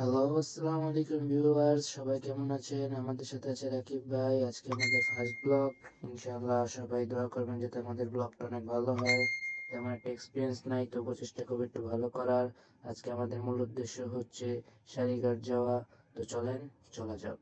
Hello আসসালামু আলাইকুম viewers সবাই কেমন আছেন? আমাদের সাথে আছে রাকিব ভাই, আজকে আমাদের ফার্স্ট ব্লগ ইনশাআল্লাহ সবাই দোয়া করবেন যাতে আমাদের ব্লগটা অনেক ভালো হয়। তেমন একটা এক্সপিরিয়েন্স নাই তবু চেষ্টা করব একটু ভালো করার। আজকে আমাদের মূল উদ্দেশ্য হচ্ছে সারিঘাট যাওয়া। তো চলেন, চলা যাক।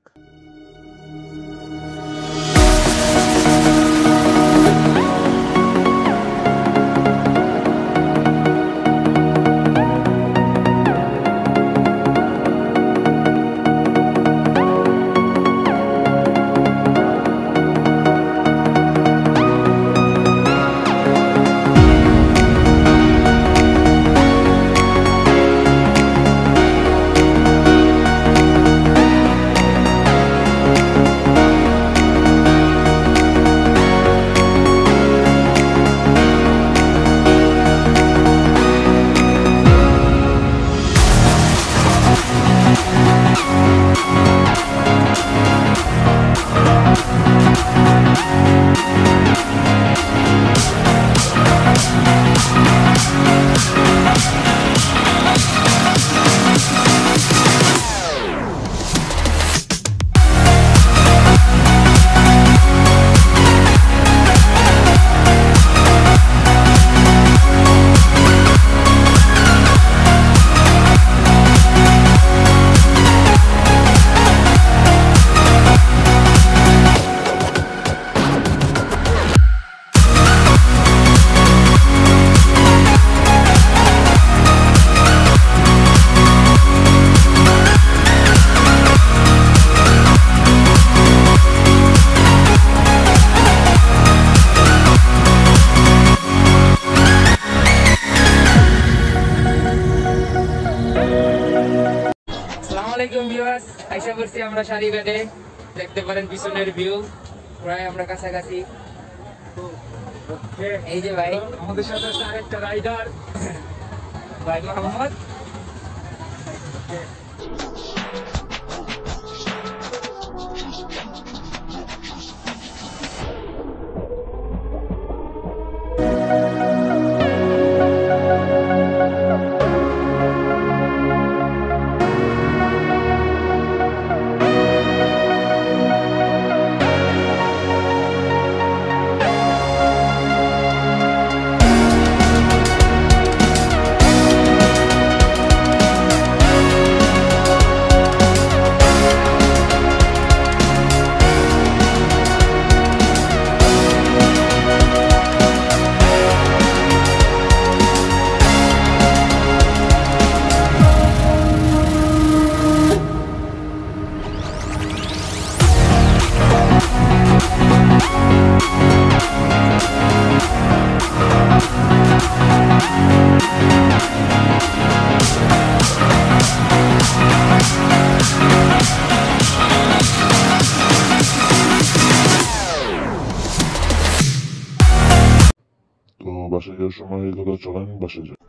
আলাইকুম ভিউয়ার্স আশা করছি আমরা সারিঘাটে দেখতে পারেন পিছনের ভিউ প্রায় আমরা কাছাকাছি। এই যে ভাই। আমাদের সাথে আরেকটা রাইডার ভাই মোহাম্মদ। যাওয়ার সময় হয়ে গেল চলেন বাসে যাই